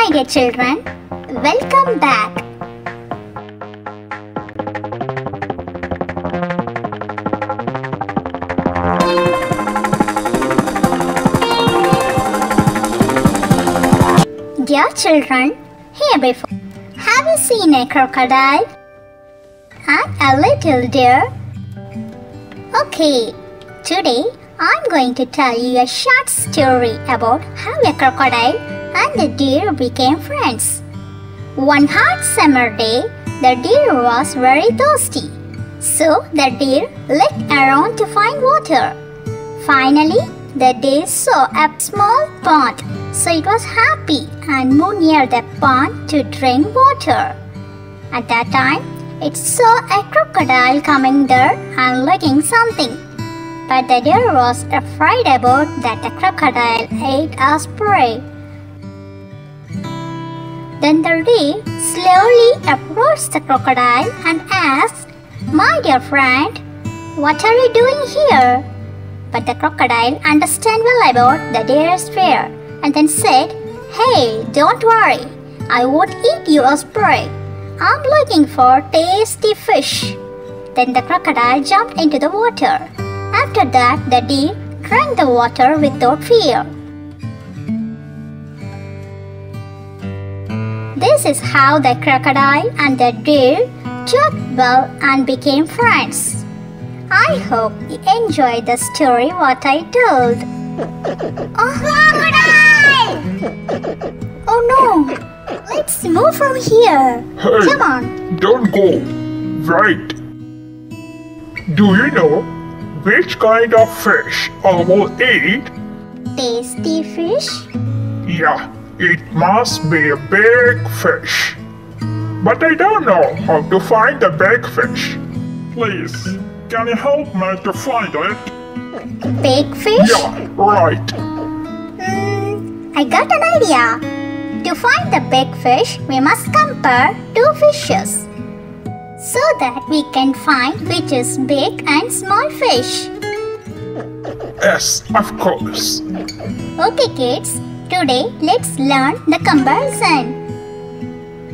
my dear children. Welcome back. Dear children, here before, have you seen a crocodile? A little deer? Okay, today I'm going to tell you a short story about how a crocodile and the deer became friends. One hot summer day, the deer was very thirsty. So the deer looked around to find water. Finally, the deer saw a small pond, so it was happy and moved near the pond to drink water. At that time, it saw a crocodile coming there and looking something. But the deer was afraid about that the crocodile ate us prey. Then the deer slowly approached the crocodile and asked, My dear friend, what are you doing here? But the crocodile understood well about the deer's fear and then said, Hey, don't worry, I won't eat you as prey. I'm looking for tasty fish. Then the crocodile jumped into the water. After that, the deer drank the water without fear. This is how the crocodile and the deer talked well and became friends. I hope you enjoyed the story what I told. Oh, crocodile! Oh no! Let's move from here. Hey. Come on. Don't go. Right. Do you know which kind of fish I will eat? Tasty fish? Yeah, it must be a big fish. But I don't know how to find the big fish. Please, can you help me to find it? Big fish? Yeah, right. Hmm, I got an idea. To find the big fish, we must compare two fishes so that we can find which is big and small fish. Yes, of course. Okay, kids, today let's learn the comparison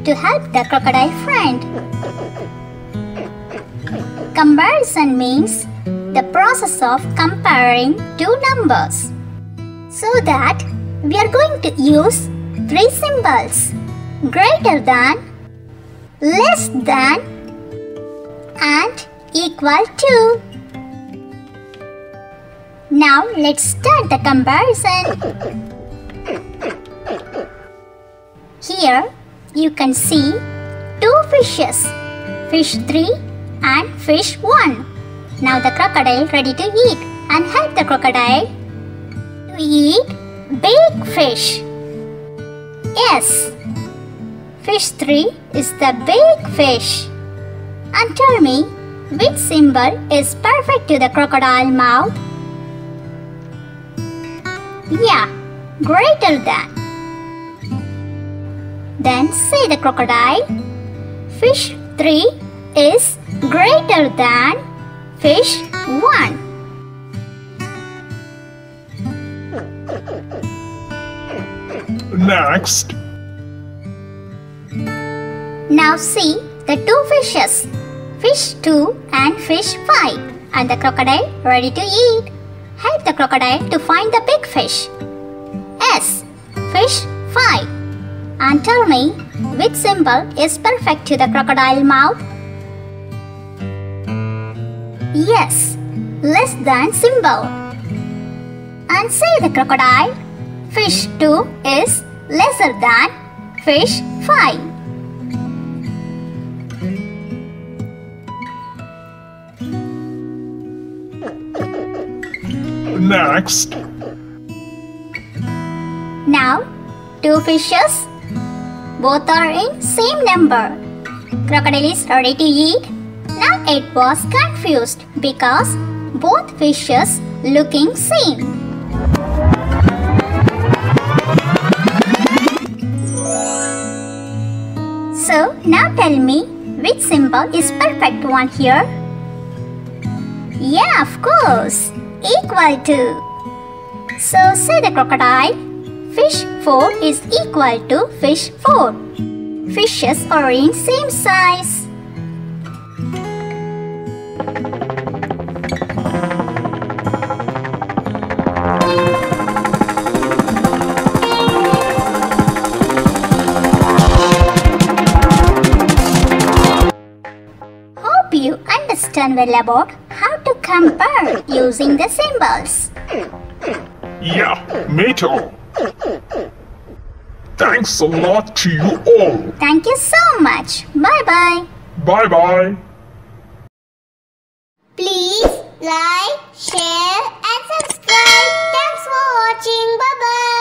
to help the crocodile friend. Comparison means the process of comparing two numbers. So that we are going to use three symbols greater than, less than, and equal to. Now let's start the comparison. Here you can see two fishes, fish 3 and fish 1. Now the crocodile ready to eat and help the crocodile to eat big fish. Yes, fish 3 is the big fish. And tell me which symbol is perfect to the crocodile mouth? Yeah, greater than. Then say the crocodile. Fish 3 is greater than fish 1. Next, Now see the two fishes, fish 2 and fish 5, and the crocodile ready to eat. Help the crocodile to find the big fish. S. Fish 5. And tell me which symbol is perfect to the crocodile mouth? Yes, less than symbol. And say the crocodile, fish 2 is lesser than fish 5. next, Now, two fishes. Both are in same number. Crocodile is ready to eat. Now it was confused because both fishes looking same. So now tell me which symbol is perfect one here? Yeah, of course. Equal to. So say the crocodile. Fish 4 is equal to fish 4. Fishes are in same size. Hope you understand well about how to compare using the symbols. Yeah, me too. Thanks a lot to you all. Thank you so much. Bye bye. Bye bye. Please like, share and subscribe. Thanks for watching. Bye.